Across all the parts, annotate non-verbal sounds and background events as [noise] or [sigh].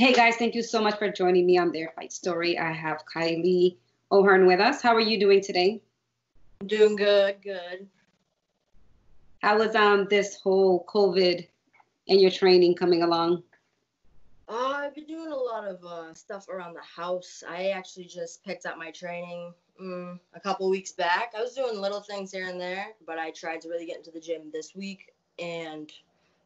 Hey guys, thank you so much for joining me on Their Fight Story. I have Kylie O'Hearn with us. How are you doing today? I'm doing good, good. How was um this whole COVID and your training coming along? Uh, I've been doing a lot of uh, stuff around the house. I actually just picked up my training mm, a couple weeks back. I was doing little things here and there, but I tried to really get into the gym this week, and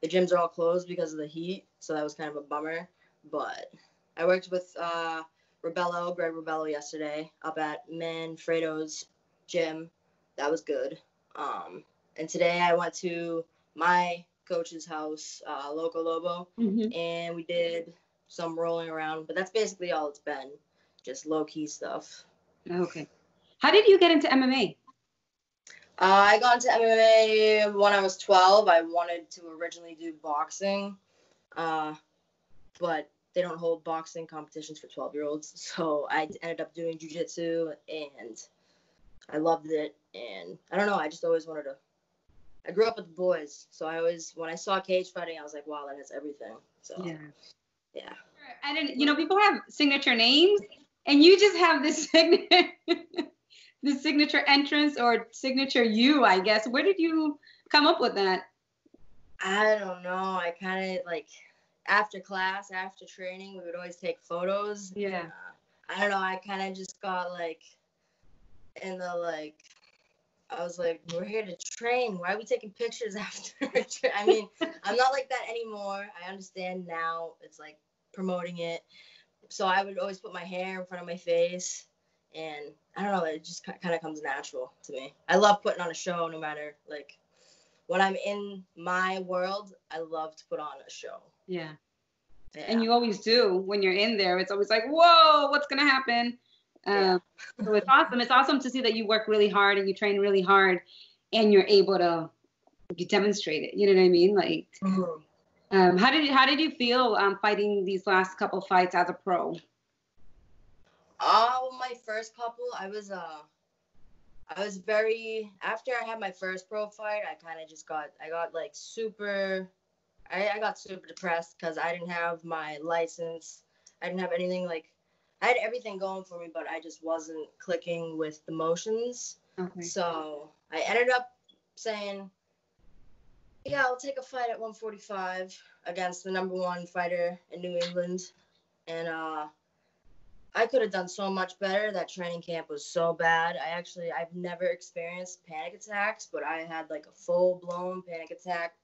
the gyms are all closed because of the heat, so that was kind of a bummer. But I worked with uh, Rebello, Greg Rebello, yesterday up at Manfredo's gym. That was good. Um, and today I went to my coach's house, uh, Loco Lobo, mm-hmm. and we did some rolling around. But that's basically all it's been, just low key stuff. Okay. How did you get into MMA? Uh, I got into MMA when I was 12. I wanted to originally do boxing, uh, but they don't hold boxing competitions for 12 year olds. [laughs] So I ended up doing jujitsu and I loved it. And I don't know, I just always wanted to. I grew up with boys, so I always when I saw cage fighting, I was like, wow, that has everything. So yeah, yeah. I didn't, you know, people have signature names, and you just have this [laughs] signature, this signature entrance or signature you, I guess. Where did you come up with that? I don't know. I kind of like after class, after training, we would always take photos. Yeah. Uh, I don't know. I kind of just got like in the like. I was like, we're here to train. Why are we taking pictures [laughs] after? I mean, [laughs] I'm not like that anymore. I understand now. It's like promoting it. So I would always put my hair in front of my face, and I don't know. It just kind of comes natural to me. I love putting on a show, no matter like when I'm in my world. I love to put on a show. Yeah. yeah. And you always do when you're in there. It's always like, whoa, what's gonna happen? Yeah. Um, so it's awesome. It's awesome to see that you work really hard and you train really hard, and you're able to you demonstrate it. You know what I mean? Like, mm-hmm. um, how did you, how did you feel um, fighting these last couple fights as a pro? Oh, my first couple, I was uh, I was very after I had my first pro fight, I kind of just got I got like super I, I got super depressed because I didn't have my license. I didn't have anything like I had everything going for me, but I just wasn't clicking with the motions. Okay. So I ended up saying, "Yeah, I'll take a fight at 145 against the number one fighter in New England," and uh, I could have done so much better. That training camp was so bad. I actually I've never experienced panic attacks, but I had like a full blown panic attack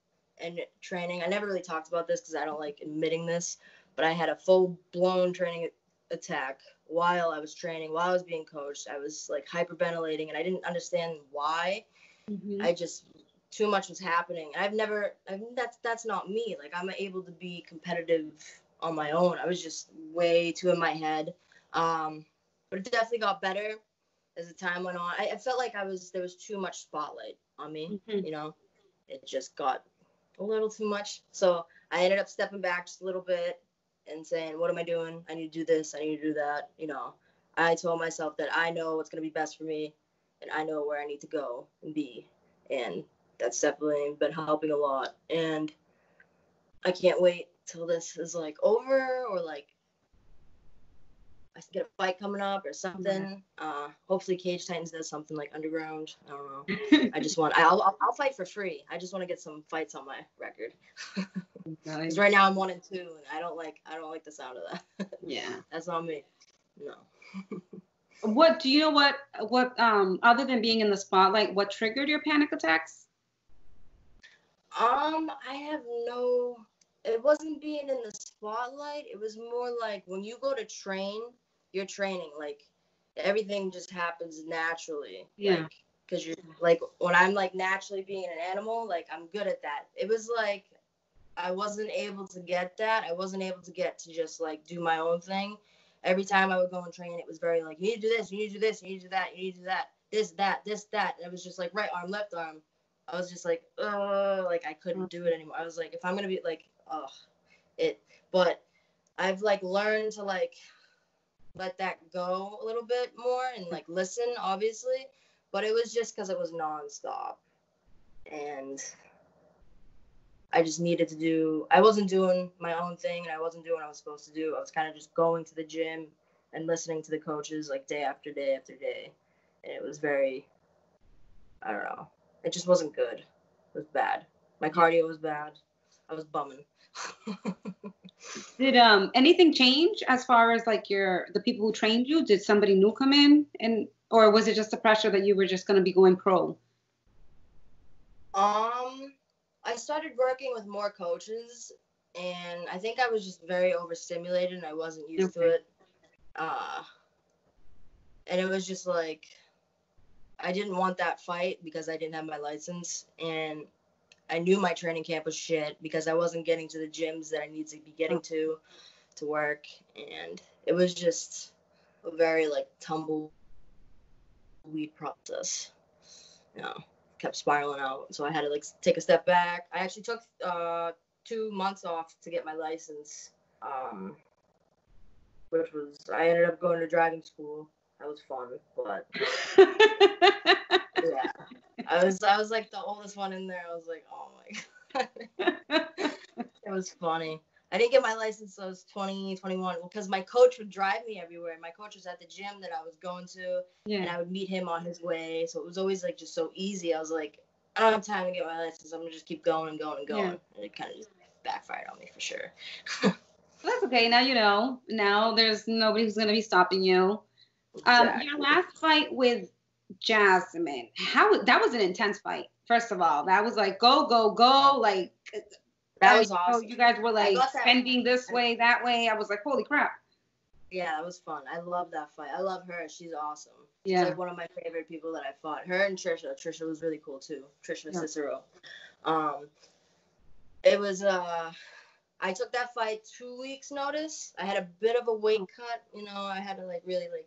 and training. I never really talked about this because I don't like admitting this, but I had a full blown training attack while I was training, while I was being coached. I was like hyperventilating and I didn't understand why. Mm-hmm. I just too much was happening. I've never I've, that's that's not me. Like I'm able to be competitive on my own. I was just way too in my head. Um, but it definitely got better as the time went on. I, I felt like I was there was too much spotlight on me. Mm-hmm. You know, it just got a little too much. So I ended up stepping back just a little bit and saying, What am I doing? I need to do this. I need to do that. You know, I told myself that I know what's going to be best for me and I know where I need to go and be. And that's definitely been helping a lot. And I can't wait till this is like over or like I get a fight coming up or something. Uh, hopefully, Cage Titans does something like Underground. I don't know. [laughs] I just want. I'll, I'll, I'll fight for free. I just want to get some fights on my record. [laughs] Because right now I'm one and two, and I don't like. I don't like the sound of that. [laughs] yeah, that's not me. No. what do you know? What what um other than being in the spotlight, what triggered your panic attacks? Um, I have no it wasn't being in the spotlight. It was more like when you go to train, you're training. Like everything just happens naturally. Yeah. Because like, you're like when I'm like naturally being an animal, like I'm good at that. It was like I wasn't able to get that. I wasn't able to get to just like do my own thing. Every time I would go and train, it was very like you need to do this, you need to do this, you need to do that, you need to do that, this, that, this, that. And it was just like right arm, left arm. I was just like, oh like I couldn't do it anymore. I was like, if I'm gonna be like oh, it. But I've like learned to like let that go a little bit more and like listen, obviously. But it was just because it was nonstop, and I just needed to do. I wasn't doing my own thing, and I wasn't doing what I was supposed to do. I was kind of just going to the gym and listening to the coaches like day after day after day, and it was very. I don't know. It just wasn't good. It was bad. My cardio was bad. I was bumming. [laughs] Did um anything change as far as like your the people who trained you? Did somebody new come in and or was it just the pressure that you were just gonna be going pro? Um, I started working with more coaches, and I think I was just very overstimulated, and I wasn't used Okay. to it. Uh, and it was just like I didn't want that fight because I didn't have my license, and I knew my training camp was shit because I wasn't getting to the gyms that I need to be getting to to work, and it was just a very like tumbleweed process. You know, kept spiraling out, so I had to like take a step back. I actually took uh, two months off to get my license, um, which was I ended up going to driving school. That was fun, but [laughs] yeah, I was I was like the oldest one in there. I was like, oh my god, [laughs] it was funny. I didn't get my license I was 20, 21 because my coach would drive me everywhere. My coach was at the gym that I was going to, and. I would meet him on his way. So it was always like just so easy. I was like, I don't have time to get my license. I'm gonna just keep going and going and going. Yeah. And it kind of just backfired on me for sure. That's okay. Now you know. Now there's nobody who's gonna be stopping you. Um, Exactly. your last fight with Jasmine, how that was an intense fight. First of all, that was like go go go. Like that was so awesome. You guys were like bending this way, that way. I was like, holy crap. Yeah, that was fun. I love that fight. I love her. She's awesome. She's Yeah. like one of my favorite people that I fought. Her and Trisha. Trisha was really cool too. Trisha Yeah. Cicero. Um, it was uh, I took that fight two weeks notice. I had a bit of a weight cut. You know, I had to like really like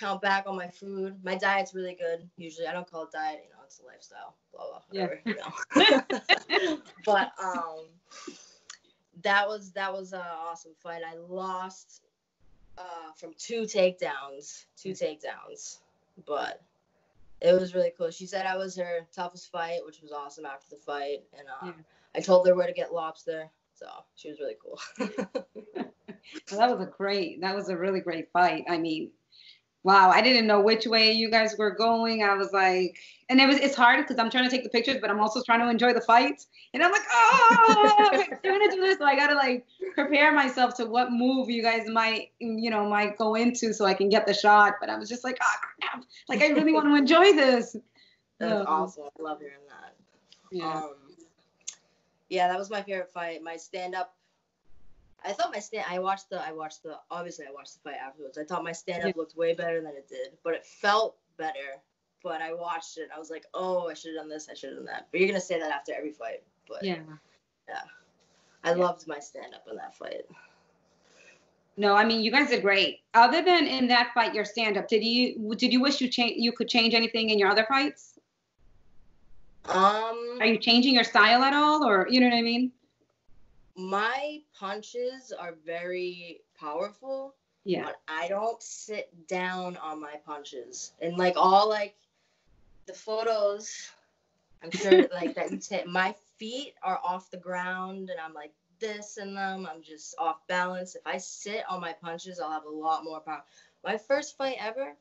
count back on my food. My diet's really good. Usually, I don't call it diet. You know, it's a lifestyle. Blah blah. Yeah. You know. [laughs] [laughs] but um, that was that was an awesome fight. I lost uh, from two takedowns, two takedowns, but it was really cool. She said I was her toughest fight, which was awesome after the fight, and uh, Yeah. I told her where to get lobster, so she was really cool. [laughs] Well, that was a great, that was a really great fight. I mean, wow, I didn't know which way you guys were going. I was like, and it was, it's hard because I'm trying to take the pictures, but I'm also trying to enjoy the fights. And I'm like, oh, you're gonna do this, so I gotta like prepare myself to what move you guys might, you know, might go into so I can get the shot. But I was just like, oh crap, like I really want to enjoy this. That's Yeah. awesome. I love hearing that. Yeah. Um, yeah, that was my favorite fight. My stand up. I thought my stand. I watched the. I watched the. Obviously, I watched the fight afterwards. I thought my stand up looked way better than it did, but it felt better. But I watched it. I was like, oh, I should have done this. I should have done that. But you're gonna say that after every fight. But yeah. I Yeah. loved my stand up in that fight. No, I mean you guys did great. Other than in that fight, your stand up, did you did you wish you change you could change anything in your other fights? Um, Are you changing your style at all, or you know what I mean? My punches are very powerful. Yeah. but I don't sit down on my punches. And like all like the photos, I'm sure [laughs] like that you take my feet are off the ground and I'm like this in them. I'm just off balance. If I sit on my punches, I'll have a lot more power. My first fight ever,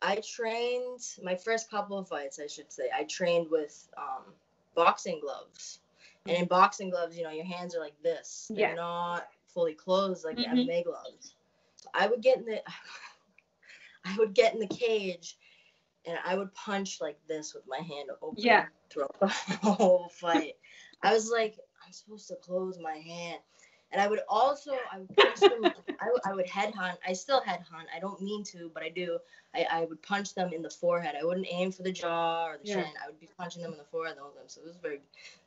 I trained my first couple of fights, I should say. I trained with um, boxing gloves. And in boxing gloves, you know, your hands are like this. They're Yeah. not fully closed like Mhm. the MMA gloves. So I would get in the [laughs] I would get in the cage and I would punch like this with my hand open Yeah. throughout the [laughs] whole fight. I was like, I'm supposed to close my hand. And I would also, I would punch them, I, I would headhunt. I still headhunt. I don't mean to, but I do. I, I would punch them in the forehead. I wouldn't aim for the jaw or the Yeah. chin. I would be punching them in the forehead the whole time. So it was very, it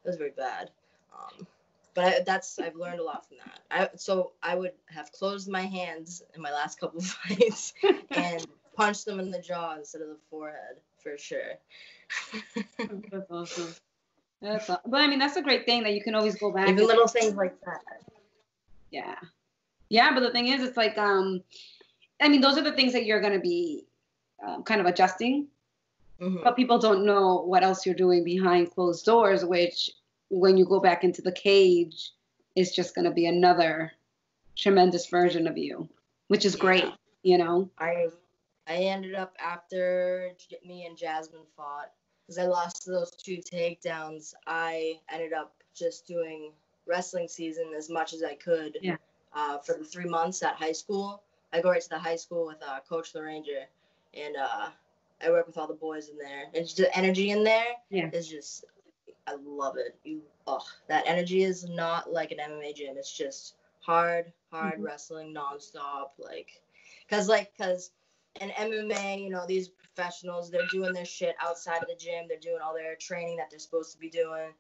was very bad. Um, but I, that's I've learned a lot from that. I so I would have closed my hands in my last couple of [laughs] fights and punched them in the jaw instead of the forehead for sure. That's awesome. [laughs] That's aw- but I mean that's a great thing that you can always go back. Even little things like that. Yeah, yeah. But the thing is, it's like um, I mean those are the things that you're gonna be um, kind of adjusting Mhm. but people don't know what else you're doing behind closed doors which when you go back into the cage, is just going to be another tremendous version of you, which is great, you know? I I ended up after me and Jasmine fought, because I lost those two takedowns, I ended up just doing wrestling season as much as I could yeah. uh, for the three months at high school. I go right to the high school with uh, Coach Ranger, and uh, I work with all the boys in there. And just the energy in there yeah. is just, I love it. You, oh, that energy is not like an MMA gym. It's just hard, hard mm-hmm. wrestling nonstop. Like, cause like, cause in MMA, you know, these professionals, they're doing their shit outside of the gym. They're doing all their training that they're supposed to be doing.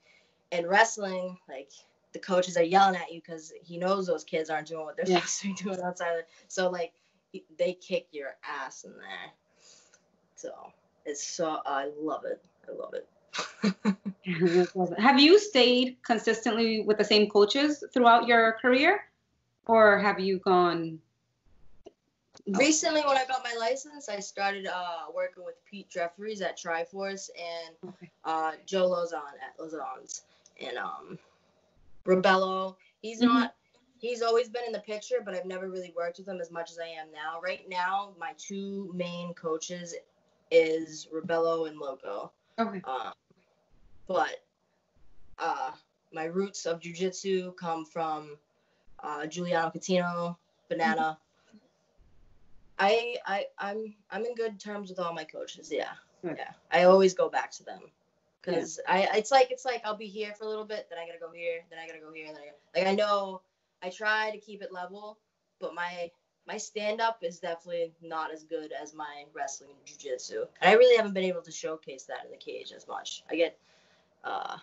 And wrestling, like the coaches are yelling at you because he knows those kids aren't doing what they're yeah. supposed to be doing outside. Of, so like they kick your ass in there. So it's so I love it. I love it. [laughs] [laughs] have you stayed consistently with the same coaches throughout your career, or have you gone? Recently, when I got my license, I started uh, working with Pete Jeffries at Triforce and okay. uh, Joe Lauzon at Lauzon's and um, Rebello. He's mm-hmm. not. He's always been in the picture, but I've never really worked with him as much as I am now. Right now, my two main coaches is Rebello and Loco. Okay. Um, but uh, my roots of jujitsu come from uh, Juliano Catino, Banana. Mm-hmm. I I I'm I'm in good terms with all my coaches. Yeah, yeah. I always go back to them because. I it's like it's like I'll be here for a little bit, then I gotta go here, then I gotta go here, then I like I know I try to keep it level, but my my stand up is definitely not as good as my wrestling and jiu-jitsu. And I really haven't been able to showcase that in the cage as much. I get uh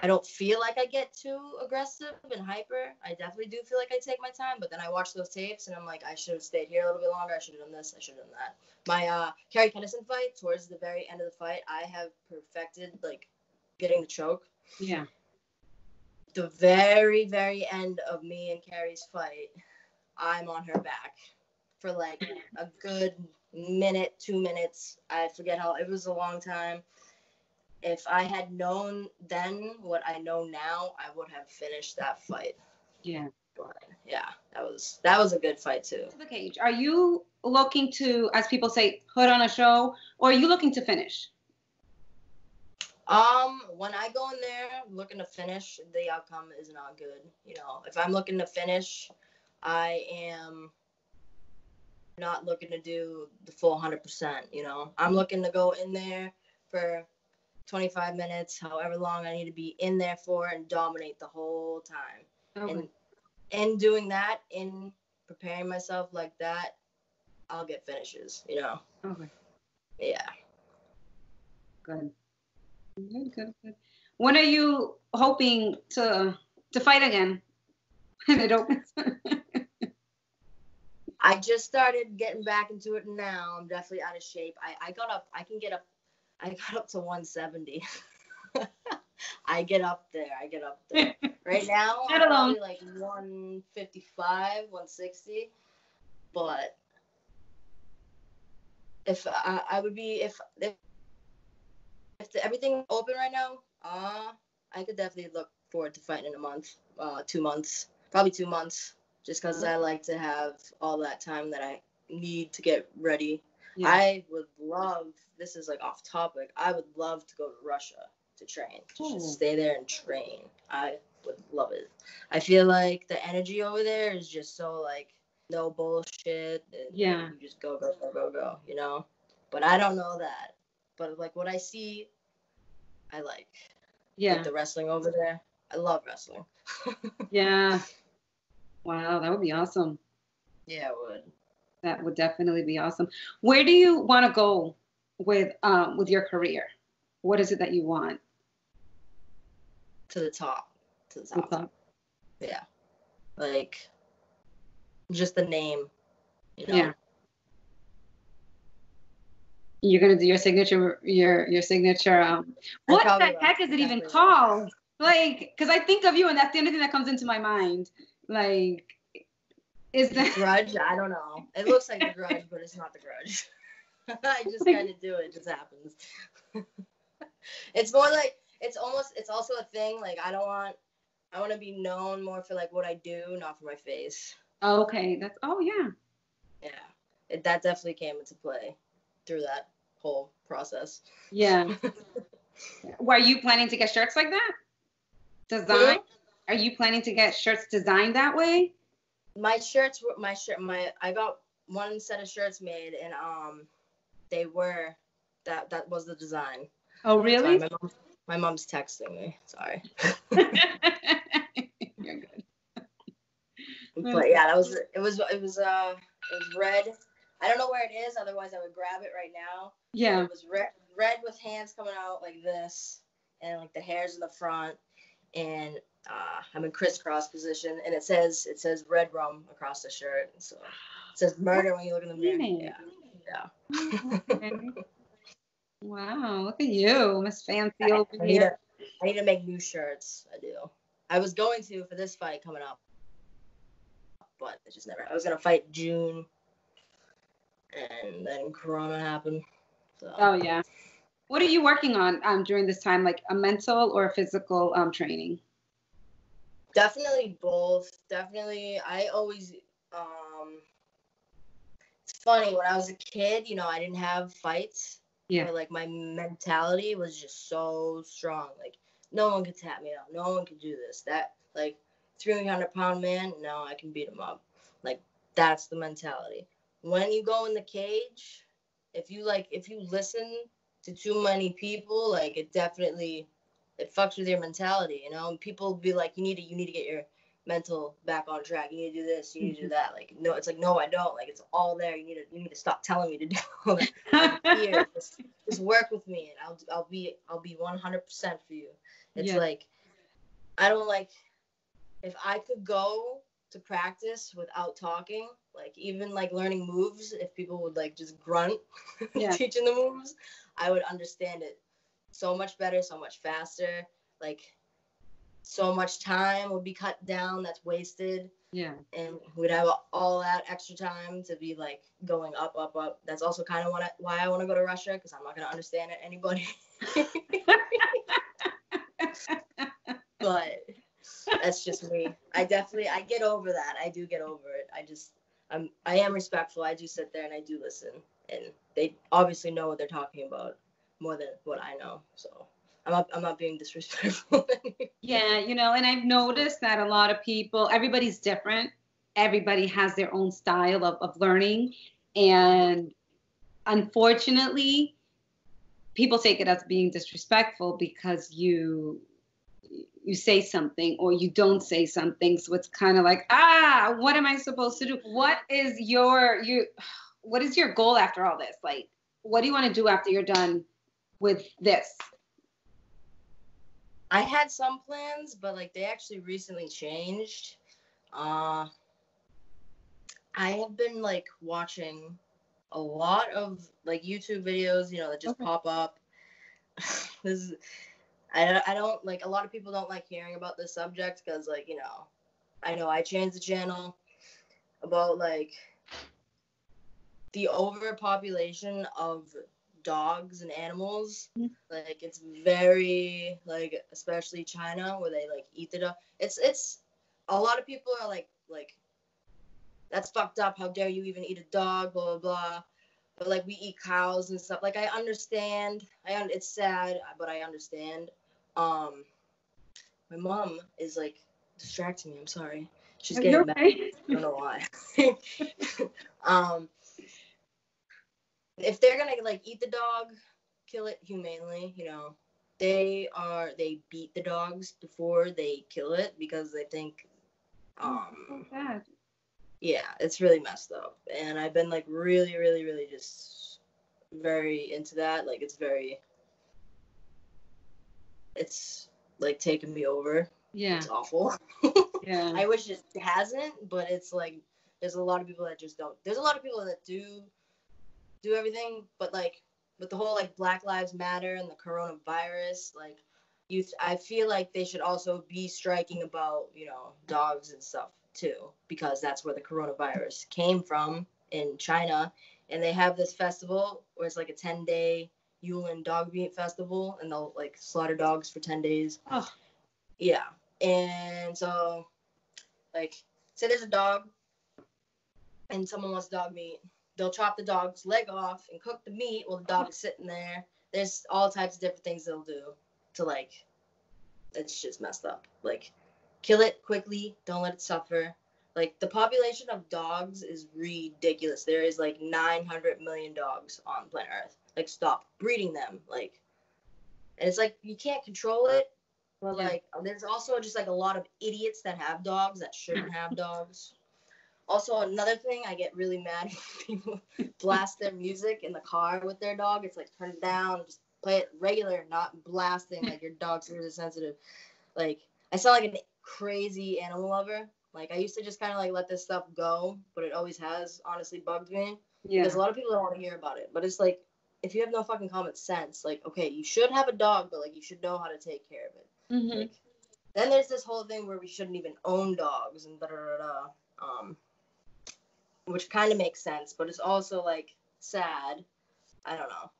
I don't feel like I get too aggressive and hyper. I definitely do feel like I take my time, but then I watch those tapes and I'm like, I should have stayed here a little bit longer. I should have done this. I should have done that. My uh, Kerry Kennison fight, towards the very end of the fight, I have perfected like getting the choke. Yeah. The very, very end of me and Carrie's fight, I'm on her back for like a good minute, two minutes. I forget how it was a long time if I had known then what I know now, I would have finished that fight. Yeah. But yeah, that was that was a good fight too. The cage. Are you looking to, as people say, put on a show, or are you looking to finish? Um, when I go in there looking to finish, the outcome is not good. You know, if I'm looking to finish, I am not looking to do the full 100%. You know, I'm looking to go in there for 25 minutes, however long I need to be in there for and dominate the whole time. Okay. And in doing that, in preparing myself like that, I'll get finishes, you know. Okay. Yeah. Good. Good, good, good. When are you hoping to to fight again? [laughs] it opens. [laughs] I just started getting back into it now. I'm definitely out of shape. I, I got up I can get up I got up to 170. [laughs] I get up there. I get up there. [laughs] Right now, I'm probably like 155, 160. But if I, I would be if if, if the, everything open right now, uh, I could definitely look forward to fighting in a month, uh, two months, probably two months, just because I like to have all that time that I need to get ready yeah. I would love. This is like off topic. I would love to go to Russia to train. To just oh. stay there and train. I would love it. I feel like the energy over there is just so like no bullshit. yeah. You just go go go go go. You know. But I don't know that. But like what I see, I like. Yeah. Like the wrestling over there. I love wrestling. [laughs] yeah. Wow, that would be awesome. Yeah, it would that would definitely be awesome. Where do you want to go with um, with your career? What is it that you want? To the top. To the top. The top. Yeah. Like just the name. You know? Yeah. You're gonna do your signature your your signature um what the heck is it even called? Like, because I think of you and that's the only thing that comes into my mind. Like is that grudge? I don't know. It looks like the grudge, but it's not the grudge. [laughs] I just kind of do it. It just happens. [laughs] it's more like it's almost it's also a thing. Like I don't want I want to be known more for like what I do, not for my face. Okay, that's oh yeah. Yeah, it, that definitely came into play through that whole process. Yeah. [laughs] Were you planning to get shirts like that? Design? Are you planning to get shirts designed that way? My shirts were my shirt my I got one set of shirts made and um they were that that was the design. Oh really? Sorry, my, mom, my mom's texting me. Sorry. [laughs] You're good. But yeah, that was it was it was uh it was red. I don't know where it is, otherwise I would grab it right now. Yeah. It was red red with hands coming out like this and like the hairs in the front and uh, I'm in crisscross position and it says it says red rum across the shirt. So it says murder when you look in the mirror. Yeah. Yeah. Okay. [laughs] Wow, look at you, Miss Fancy I, over I need, here. to, I need to make new shirts. I do. I was going to for this fight coming up, but it just never. I was gonna fight June, and then Corona happened. So. Oh yeah. What are you working on um, during this time, like a mental or physical um, training? Definitely both. Definitely, I always. Um, it's funny when I was a kid. You know, I didn't have fights. Yeah. But, like my mentality was just so strong. Like no one could tap me out. No one could do this. That like 300 pound man. No, I can beat him up. Like that's the mentality. When you go in the cage, if you like, if you listen to too many people, like it definitely it fucks with your mentality, you know. And people be like, you need to you need to get your mental back on track. You need to do this. You need to do mm-hmm. that. Like no, it's like no, I don't. Like it's all there. You need to you need to stop telling me to [laughs] do that. [laughs] Here. Just, just work with me, and I'll I'll be I'll be 100 percent for you. It's Yeah. like I don't like if I could go to practice without talking, like even like learning moves, if people would like just grunt [laughs] Yeah. teaching the moves, I would understand it so much better, so much faster. Like so much time would be cut down that's wasted. Yeah. and we'd have all that extra time to be like going up up up. That's also kind of I, why i want to go to russia because i'm not going to understand it anybody. [laughs] But that's just me. I definitely i get over that. I do get over it. I just i'm i am respectful. I do sit there and i do listen. And they obviously know what they're talking about more than what i know so i'm not i'm not being disrespectful [laughs] Yeah, you know, and I've noticed that a lot of people, everybody's different. Everybody has their own style of, of learning. And unfortunately, people take it as being disrespectful because you you say something or you don't say something. So it's kind of like, ah, what am I supposed to do? What is your you [sighs] what is your goal after all this? Like, what do you want to do after you're done with this? I had some plans, but like they actually recently changed. Uh I have been like watching a lot of like YouTube videos, you know, that just Okay. pop up. [laughs] this is, I don't- I don't like a lot of people don't like hearing about this subject because like, you know, I know I changed the channel about like the overpopulation of dogs and animals. Mhm. like it's very like especially china where they like eat the dog it's it's a lot of people are like like that's fucked up. How dare you even eat a dog blah blah blah. But like we eat cows and stuff. Like i understand. I un- it's sad but i understand. Um my mom is like distracting me. I'm sorry. She's getting you mad? I don't know why. [laughs] um, if they're gonna like eat the dog, kill it humanely, you know, they are they beat the dogs before they kill it because they think, So um, sad. yeah, it's really messed up. And I've been like really, really, really just very into that. Like it's very, it's like taking me over. Yeah, It's awful. [laughs] yeah. I wish it hasn't, but it's like there's a lot of people that just don't. There's a lot of people that do do everything, but like with the whole like Black Lives Matter and the coronavirus, like you, I feel like they should also be striking about you know dogs and stuff too, because that's where the coronavirus came from in China, and they have this festival where it's like a ten day Yulin Dog Meat Festival, and they'll like slaughter dogs for ten days. Oh. Yeah, and so like say there's a dog, and someone wants dog meat, they'll chop the dog's leg off and cook the meat while the dog is sitting there. There's all types of different things they'll do to like. It's just messed up. Like, kill it quickly. Don't let it suffer. Like the population of dogs is ridiculous. There is like 900 million dogs on planet Earth. Like, stop breeding them. Like, and it's like you can't control it. But like, there's also just like a lot of idiots that have dogs that shouldn't have dogs. Also, another thing, I get really mad [laughs] when people blast their music in the car with their dog. It's like turn it down, just play it regular, not blasting like your dog's really sensitive. Like I sound like a crazy animal lover. Like I used to just kind of like let this stuff go, but it always has honestly bugged me Yeah. because a lot of people don't want to hear about it. But it's like if you have no fucking common sense, like okay, you should have a dog, but like you should know how to take care of it. hmm Like, then there's this whole thing where we shouldn't even own dogs and da da da da. Um, which kind of makes sense, but it's also like sad. I don't know.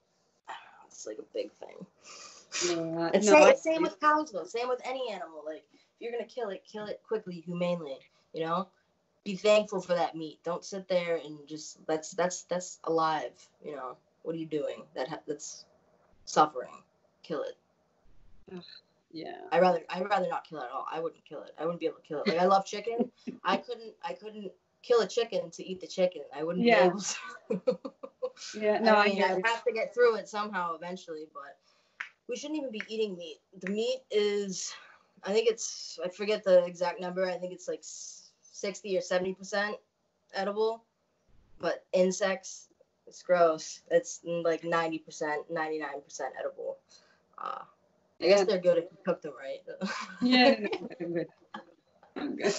I don't know. It's like a big thing. Yeah. It's No, same, I- same with cows though. Same with any animal. Like if you're gonna kill it, kill it quickly, humanely. You know, be thankful for that meat. Don't sit there and just that's that's that's alive. You know, what are you doing? That ha- that's suffering. Kill it. yeah. I rather I rather not kill it at all. I wouldn't kill it. I wouldn't be able to kill it. Like I love chicken. [laughs] I couldn't I couldn't kill a chicken to eat the chicken. I wouldn't Yeah. be able to. [laughs] Yeah. No, I I, mean, get I'd have to get through it somehow eventually, but we shouldn't even be eating meat. The meat is, I think it's, I forget the exact number. I think it's like 60 or 70% edible, but insects, it's gross. It's like 90%, 99% edible. Uh, I guess Yeah. they're good if you cook them right. [laughs] Yeah. No, no, I'm good. [laughs] I'm good.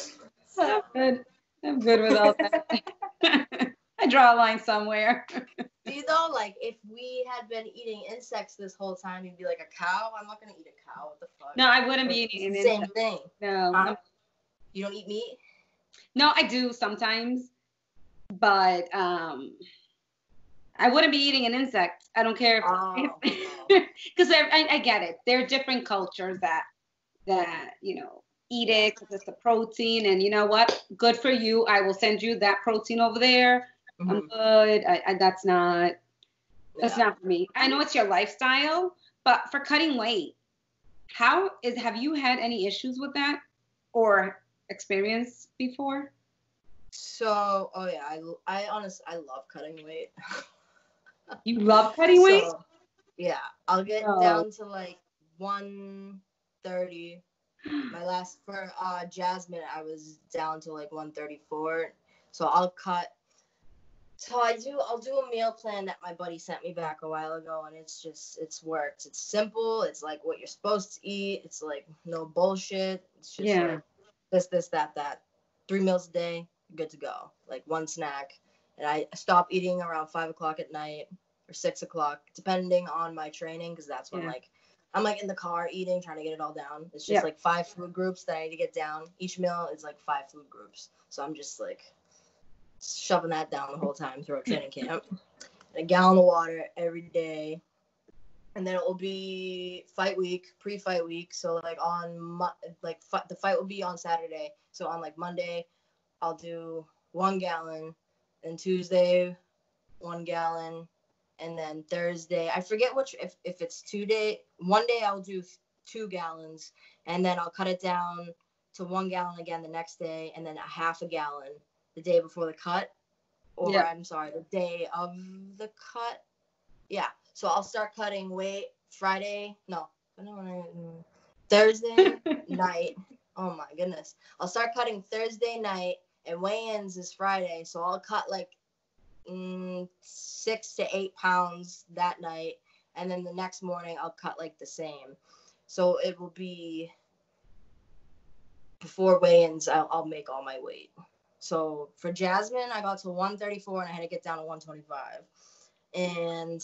I'm good. I'm good with all that. [laughs] I draw a line somewhere. Do you know, like, if we had been eating insects this whole time, you'd be like a cow? I'm not gonna eat a cow. What the fuck? No, I wouldn't be eating the an same insect. thing. No. Huh? You don't eat meat? No, I do sometimes, but um, I wouldn't be eating an insect. I don't care Oh, [laughs] because I, I, I get it. There are different cultures that that you know eat it because it's the protein, and you know what? Good for you. I will send you that protein over there. I'm Mhm. good. I, I, that's not that's Yeah. not for me. I know it's your lifestyle, but for cutting weight, how is have you had any issues with that or experience before? So, oh yeah, I, I honestly I love cutting weight. [laughs] You love cutting weight? So, yeah, I'll get Oh. down to like 130. [gasps] My last for uh Jasmine, I was down to like 134. So I'll cut. So I do. I'll do a meal plan that my buddy sent me back a while ago, and it's just it's worked. It's simple. It's like what you're supposed to eat. It's like no bullshit. It's just Yeah. like this, this, that, that. Three meals a day, good to go. Like one snack, and I stop eating around five o'clock at night or six o'clock, depending on my training, because that's when Yeah. like I'm like in the car eating, trying to get it all down. It's just like five food groups that I need to get down. Each meal is like five food groups, so I'm just like shoving that down the whole time throughout training camp. [laughs] a gallon of water every day. And then it will be fight week, pre-fight week. So like on Mo- like fi- the fight will be on Saturday. So on like Monday, I'll do one gallon, and Tuesday, one gallon, and then Thursday, I forget which if if it's two day, one day I'll do two gallons, and then I'll cut it down to one gallon again the next day, and then a half a gallon the day before the cut, or Yeah. I'm sorry, the day of the cut. Yeah. So I'll start cutting weight Friday. No, I don't wanna- Thursday [laughs] night. Oh my goodness. I'll start cutting Thursday night, and weigh-ins is Friday. So I'll cut like mm, six to eight pounds that night, and then the next morning I'll cut like the same. So it will be before weigh-ins. I'll, I'll make all my weight. So for Jasmine, I got to 134 and I had to get down to 125. And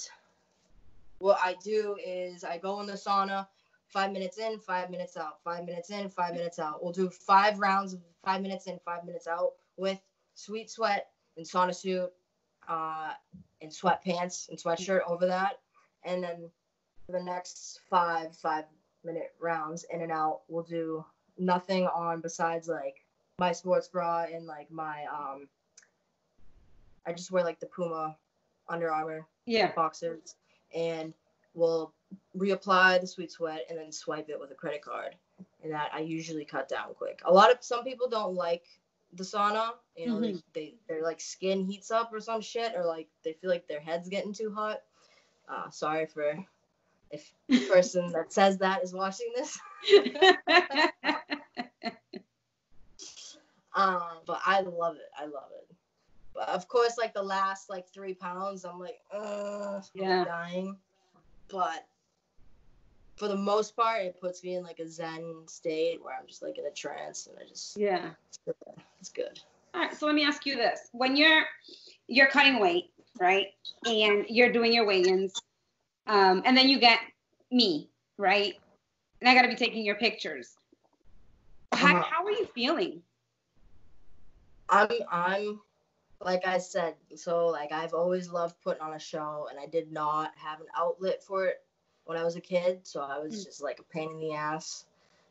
what I do is I go in the sauna, five minutes in, five minutes out, five minutes in, five minutes out. We'll do five rounds of five minutes in, five minutes out with sweet sweat and sauna suit, uh, and sweatpants and sweatshirt over that. and then for the next five five minute rounds in and out, we'll do nothing on besides like my sports bra and like my um. I just wear like the Puma Under Armour Yeah. boxers, and we'll reapply the sweet sweat and then swipe it with a credit card. And that I usually cut down quick. A lot of some people don't like the sauna. You know, Mhm. they, they their like skin heats up or some shit, or like they feel like their head's getting too hot. Uh, sorry for if the [laughs] person that says that is watching this. [laughs] Um, but I love it. I love it. But of course, like the last like three pounds, I'm like, uh, Yeah. I'm dying. But for the most part, it puts me in like a zen state where I'm just like in a trance, and I just yeah. It's good. All right, so let me ask you this: When you're you're cutting weight, right, and you're doing your weigh-ins, um, and then you get me, right, and I got to be taking your pictures. How, Uh-huh. how are you feeling? I'm I'm like I said, so like I've always loved putting on a show, and I did not have an outlet for it when I was a kid, so I was Mm. just like a pain in the ass.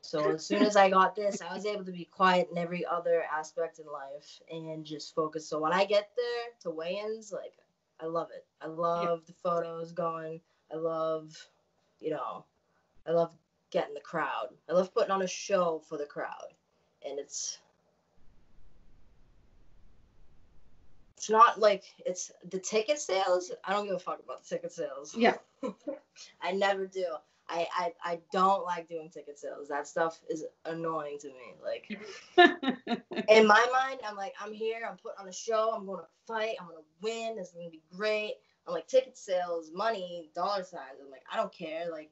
So as soon as I got this, I was able to be quiet in every other aspect in life and just focus. So when I get there to weigh-ins, like I love it. I love the photos going. I love, you know, I love getting the crowd. I love putting on a show for the crowd, and it's it's not like it's the ticket sales. I don't give a fuck about the ticket sales. Yeah. [laughs] I never do. I, I I don't like doing ticket sales. That stuff is annoying to me. Like [laughs] in my mind, I'm like, I'm here. I'm put on a show. I'm going to fight. I'm going to win. It's going to be great. I'm like ticket sales, money, dollar signs. I'm like, I don't care. Like,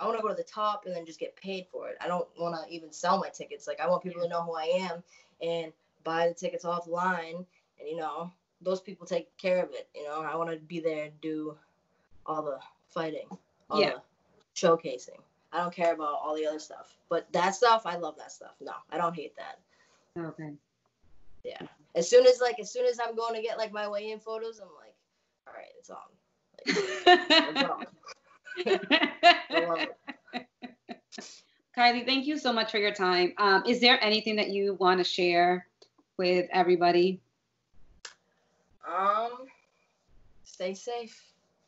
I want to go to the top and then just get paid for it. I don't want to even sell my tickets. Like, I want people to know who I am and buy the tickets offline. And you know, those people take care of it. You know, I want to be there and do all the fighting, all Yeah. the showcasing. I don't care about all the other stuff. But that stuff, I love that stuff. No, I don't hate that. okay. Yeah. As soon as like as soon as I'm going to get like my weigh-in photos, I'm like, all right, it's on. Like, [laughs] it's on. I love it. [laughs] Kylie, thank you so much for your time. Um, is there anything that you want to share with everybody? Um, stay safe.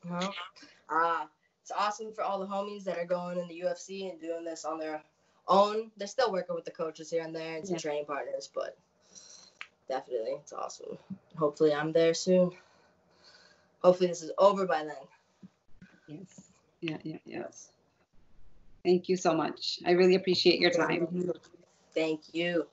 Know? Uh, it's awesome for all the homies that are going in the UFC and doing this on their own. They're still working with the coaches here and there and some Yeah. training partners, but definitely it's awesome. Hopefully I'm there soon. Hopefully this is over by then. Yes. Yeah, yeah, yes. Thank you so much. I really appreciate your time. Thank you.